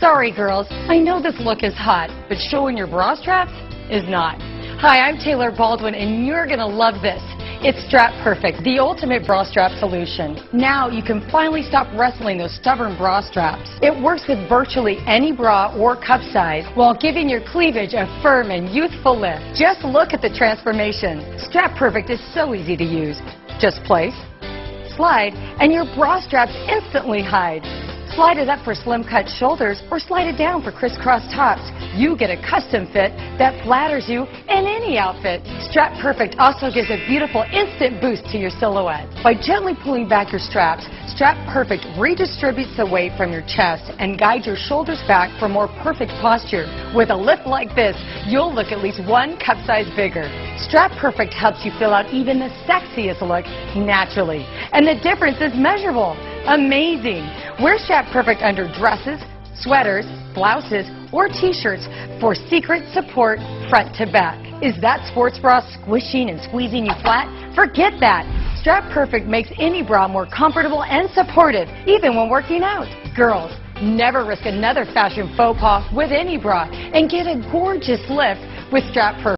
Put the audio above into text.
Sorry, girls. I know this look is hot, but showing your bra straps is not. Hi, I'm Taylor Baldwin, and you're going to love this. It's Strap Perfect, the ultimate bra strap solution. Now you can finally stop wrestling those stubborn bra straps. It works with virtually any bra or cup size while giving your cleavage a firm and youthful lift. Just look at the transformation. Strap Perfect is so easy to use. Just place, slide, and your bra straps instantly hide. Slide it up for slim cut shoulders or slide it down for crisscross tops. You get a custom fit that flatters you in any outfit. Strap Perfect also gives a beautiful instant boost to your silhouette. By gently pulling back your straps, Strap Perfect redistributes the weight from your chest and guides your shoulders back for more perfect posture. With a lift like this, you'll look at least one cup size bigger. Strap Perfect helps you fill out even the sexiest look naturally. And the difference is measurable. Amazing! Wear Strap Perfect under dresses, sweaters, blouses, or t-shirts for secret support front to back. Is that sports bra squishing and squeezing you flat? Forget that. Strap Perfect makes any bra more comfortable and supportive, even when working out. Girls, never risk another fashion faux pas with any bra and get a gorgeous lift with Strap Perfect.